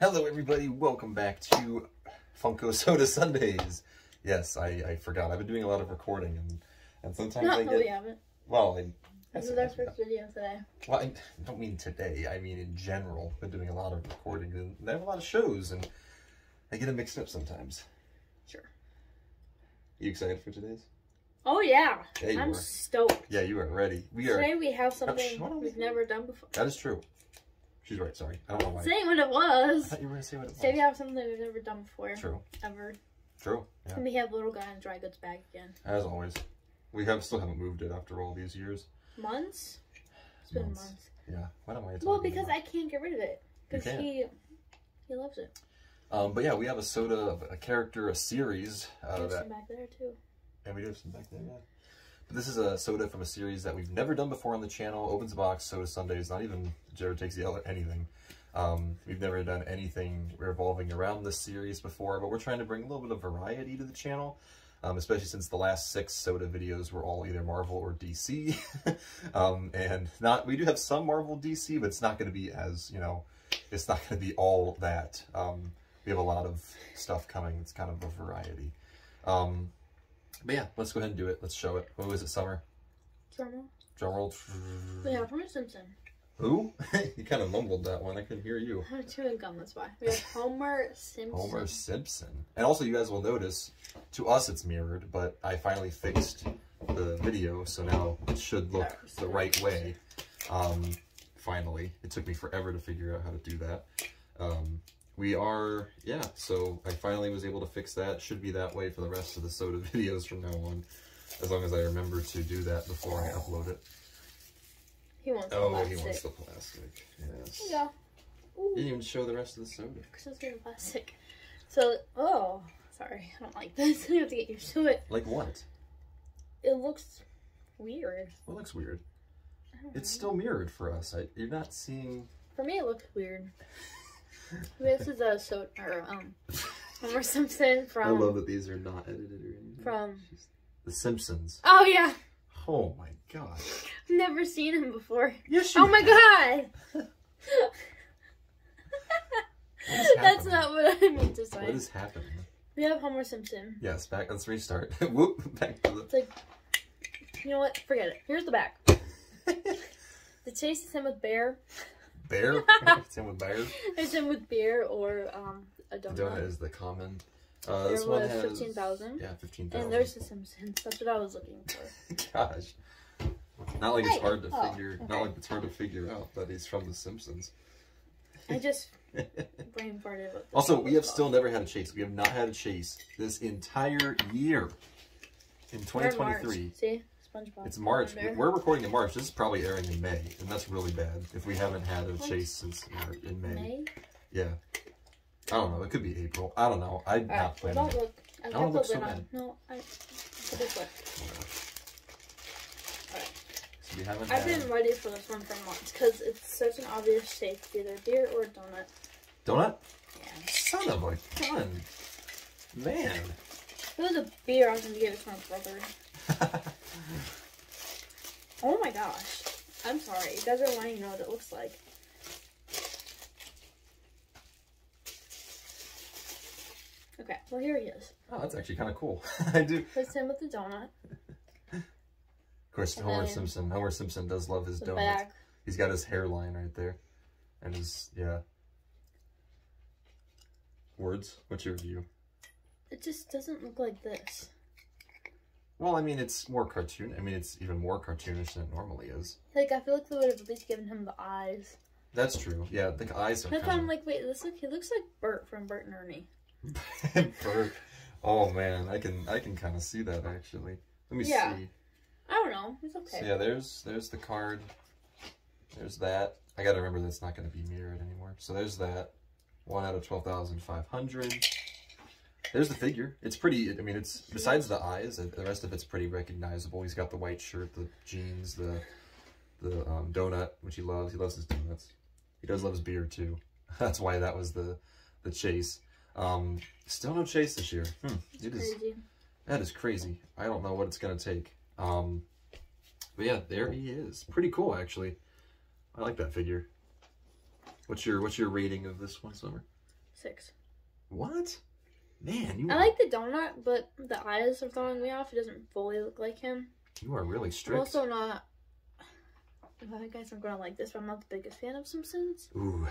Hello, everybody. Welcome back to Funko Soda Sundays. Yes, I, I forgot. I've been doing a lot of recording, and, and sometimes No, I get... we haven't. Well, I, This is our first video today. well, I don't mean today. I mean in general. I've been doing a lot of recording, and I have a lot of shows, and I get them mixed up sometimes. Sure. You excited for today's? Oh yeah, Yeah, I'm are. stoked. Yeah, you are ready. We are... Today we have something we've never done before. That is true. She's right, sorry. I don't know why. Saying what it was. I was. thought you were going to say what it Today we was. have something we've never done before, True. ever. True. Yeah. And we have little guy in dry goods bag again. As always. We have still haven't moved it after all these years. Months? It's been Months. months. Yeah. What am I talking Well, because about? I can't get rid of it. Because he he loves it. Um, but yeah, we have a soda, a character, a series uh, There's that, some back there too. and we do have some back there. Yeah. But this is a soda from a series that we've never done before on the channel. Opens a box, Soda Sundays. Not even Jarred takes the L or anything. Um, we've never done anything revolving around this series before, but we're trying to bring a little bit of variety to the channel. Um, especially since the last six soda videos were all either Marvel or DC. um, and not, we do have some Marvel DC, but it's not going to be as, you know, it's not going to be all that. Um, we have a lot of stuff coming. It's kind of a variety. But yeah, let's go ahead and do it. Let's show it. What was it, Summer? Drummer. Drum roll. We have Homer Simpson. Who? you kind of mumbled that one. I couldn't hear you. I'm chewing gum, that's why. We have Homer Simpson. Homer Simpson. And also, you guys will notice, to us it's mirrored, but I finally fixed the video, so now it should look the right way. Um, finally. It took me forever to figure out how to do that. Um, we are, yeah, so I finally was able to fix that. Should be that way for the rest of the soda videos from now on, as long as I remember to do that before I upload it. He wants the Oh, plastic. he wants the plastic. Yes. Yeah. Ooh. Didn't even show the rest of the soda. because Christmas green plastic. So, oh, sorry, I don't like this. I have to get used to it. Like what? It looks weird. Well, it looks weird. It's know. still mirrored for us. I, you're not seeing. for me. It looks weird. this is a so or um Homer Simpson from I love that these are not edited or anything. from. The Simpsons. Oh yeah, Oh my god. I've never seen him before. Yes, Oh my god, What is that's not what I meant to say. What is happening? We have Homer Simpson. Yes, back. Let's restart. Whoop. Back to the. It's like, you know what? Forget it. Here's the back. the The chase is him with bear. Bear. Same with bear. It's him with beer or um a The donut. donut is the common. Uh, There this one has 15,000. Yeah, 15,000. And there's the Simpsons. That's what I was looking for. Gosh. Not like it's hard to Oh, figure. okay. Not like it's hard to figure out that he's from The Simpsons. I just brain farted. Also, we have still never had a chase. We have not had a chase this entire year. In We're in March. 2023. See, SpongeBob. It's March. We're recording in March. This is probably airing in May, and that's really bad if we haven't had a chase since Mar- in May. May. Yeah. I don't know. It could be April. I don't know. I'm All not right. Planning. don't look. I don't look so bad. No, I. Put this way. Alright. So we haven't. I've had been ready for this one for months because it's such an obvious shape, either beer or donut. donut. Yeah. Son of a gun, man. If it was a beer, I was gonna give it to my brother. Oh my gosh. I'm sorry. You guys are wanting to know what it looks like. Okay, well here he is. oh, that's actually kind of cool. I do. There's him with the donut. Of course, And Homer Simpson. Homer Simpson does love his donuts. back. He's got his hairline right there, and his yeah. Words. What's your view? It just doesn't look like this. Well, I mean, it's more cartoon. I mean, it's even more cartoonish than it normally is. Like I feel like they would have at least given him the eyes. That's true. Yeah, the eyes are That's why I'm like, wait, this look he looks like Bert from Bert and Ernie. Bert. Oh man, I can I can kind of see that actually. Let me Yeah. see. I don't know. It's okay. So yeah, there's there's the card. There's that. I gotta remember that's not gonna be mirrored anymore. So there's that. One out of twelve thousand five hundred. There's the figure. It's pretty. I mean, it's besides the eyes, the rest of it's pretty recognizable. He's got the white shirt, the jeans, the the um, donut, which he loves. He loves his donuts. He does love his beer too. That's why that was the the chase. Um, still no chase this year. Hmm. It is Crazy. that is crazy. I don't know what it's gonna take. Um, but yeah, there he is. Pretty cool, actually. I like that figure. What's your What's your rating of this one, Summer? Six. What? Man, you I are, like the donut, but the eyes are throwing me off. It doesn't fully look like him. you are really I'm strict. also not. I guess I'm gonna like this, but I'm not the biggest fan of Simpsons. Ooh,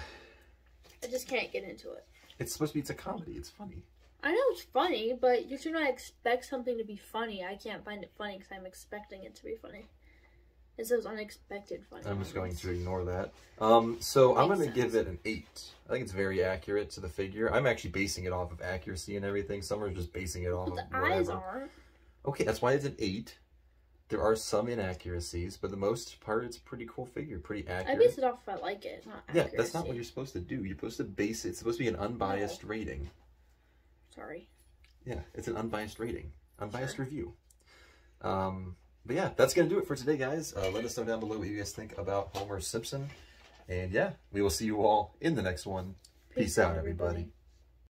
I just can't get into it. it's supposed to be. It's a comedy. It's funny. I know it's funny, but you should not expect something to be funny. I can't find it funny because I'm expecting it to be funny. It's those unexpected funny. I'm just going to ignore that. Um, so I'm going to give it an eight. I think it's very accurate to the figure. I'm actually basing it off of accuracy and everything. Some are just basing it off of the whatever. eyes aren't. Okay, that's why it's an eight. There are some inaccuracies, but the most part, it's a pretty cool figure, pretty accurate. I base it off if I like it, not yeah, that's not what you're supposed to do. You're supposed to base it. It's supposed to be an unbiased rating. Sorry. Yeah, it's an unbiased rating, unbiased Sure. review. Um, but yeah, that's gonna do it for today, guys. Uh, let us know down below what you guys think about Homer Simpson, and yeah, we will see you all in the next one. Peace, out, everybody.